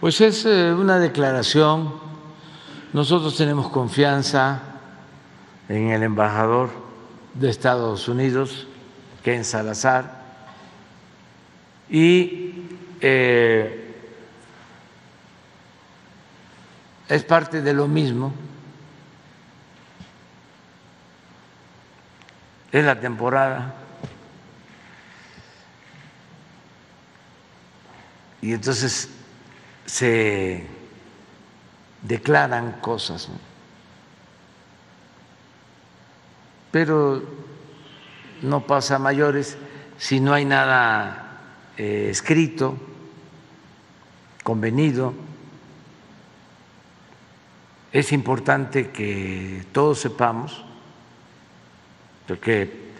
Pues es eh, una declaración. Nosotros tenemos confianza en el embajador de Estados Unidos, Ken Salazar, y eh, es parte de lo mismo. Es la temporada. Y entonces se declaran cosas, pero no pasa a mayores si no hay nada eh, escrito, convenido. Es importante que todos sepamos, porque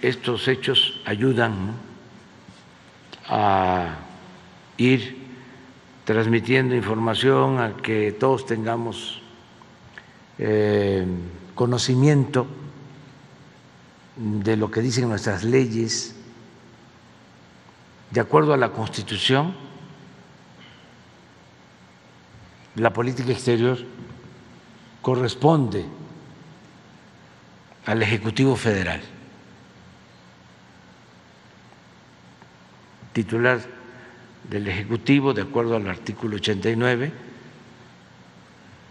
estos hechos ayudan a ir transmitiendo información, a que todos tengamos eh, conocimiento de lo que dicen nuestras leyes, de acuerdo a la Constitución, la política exterior corresponde al Ejecutivo Federal, titular del Ejecutivo, de acuerdo al artículo 89,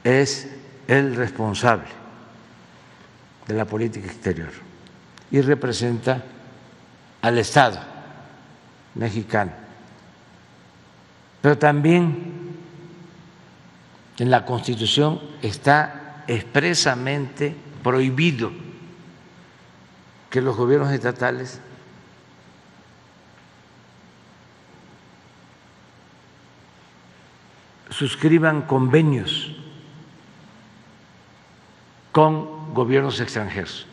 es el responsable de la política exterior y representa al Estado mexicano. Pero también en la Constitución está expresamente prohibido que los gobiernos estatales suscriban convenios con gobiernos extranjeros.